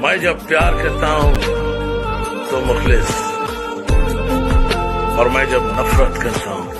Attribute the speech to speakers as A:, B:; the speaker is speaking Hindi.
A: मैं जब प्यार करता हूँ तो मुखलिस। और मैं जब नफरत करता हूँ